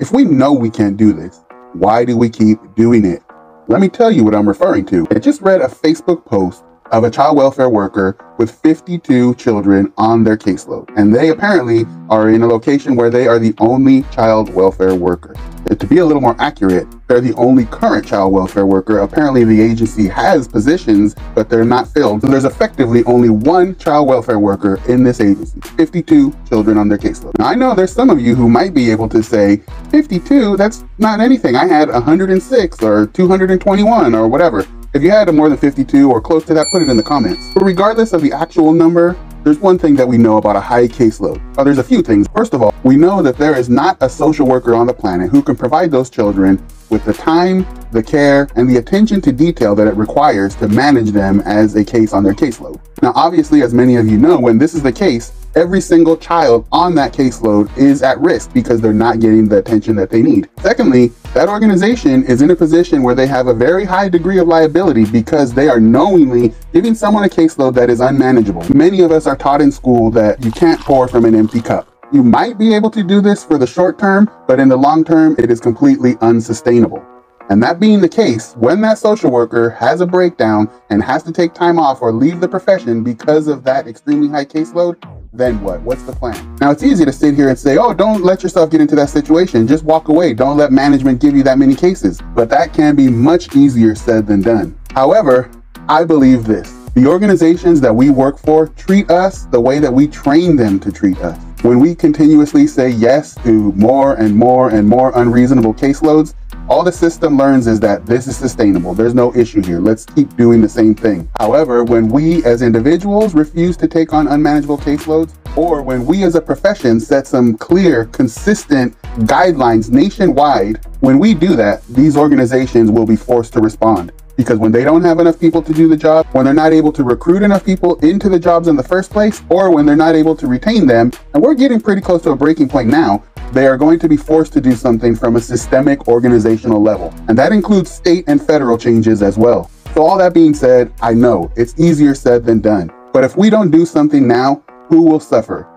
If we know we can't do this, why do we keep doing it? Let me tell you what I'm referring to. I just read a Facebook post of a child welfare worker with 52 children on their caseload. And they apparently are in a location where they are the only child welfare worker. And to be a little more accurate, they're the only current child welfare worker. Apparently, the agency has positions, but they're not filled. So there's effectively only one child welfare worker in this agency, 52 children on their caseload. Now, I know there's some of you who might be able to say, 52, that's not anything. I had 106 or 221 or whatever. If you had more than 52 or close to that, put it in the comments. But regardless of the actual number, there's one thing that we know about a high caseload. Well, there's a few things. First of all, we know that there is not a social worker on the planet who can provide those children with the time, the care, and the attention to detail that it requires to manage them as a case on their caseload. Now, obviously, as many of you know, when this is the case, every single child on that caseload is at risk because they're not getting the attention that they need. Secondly, that organization is in a position where they have a very high degree of liability because they are knowingly giving someone a caseload that is unmanageable. Many of us are taught in school that you can't pour from an empty cup. You might be able to do this for the short term, but in the long term, it is completely unsustainable. And that being the case, when that social worker has a breakdown and has to take time off or leave the profession because of that extremely high caseload, then what? What's the plan? Now, it's easy to sit here and say, oh, don't let yourself get into that situation. Just walk away. Don't let management give you that many cases. But that can be much easier said than done. However, I believe this. The organizations that we work for treat us the way that we train them to treat us. When we continuously say yes to more and more and more unreasonable caseloads, all the system learns is that this is sustainable. There's no issue here. Let's keep doing the same thing. However, when we as individuals refuse to take on unmanageable caseloads, or when we as a profession set some clear, consistent guidelines nationwide, when we do that, these organizations will be forced to respond because when they don't have enough people to do the job, when they're not able to recruit enough people into the jobs in the first place, or when they're not able to retain them, and we're getting pretty close to a breaking point now, they are going to be forced to do something from a systemic organizational level. And that includes state and federal changes as well. So all that being said, I know it's easier said than done. But if we don't do something now, who will suffer?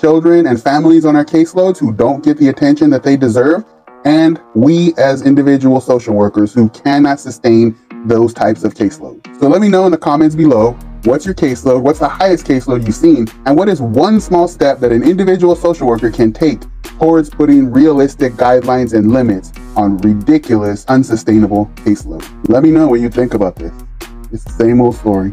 Children and families on our caseloads who don't get the attention that they deserve, and we as individual social workers who cannot sustain those types of caseloads. So let me know in the comments below, what's your caseload, what's the highest caseload you've seen, and what is one small step that an individual social worker can take towards putting realistic guidelines and limits on ridiculous, unsustainable caseload. Let me know what you think about this. It's the same old story.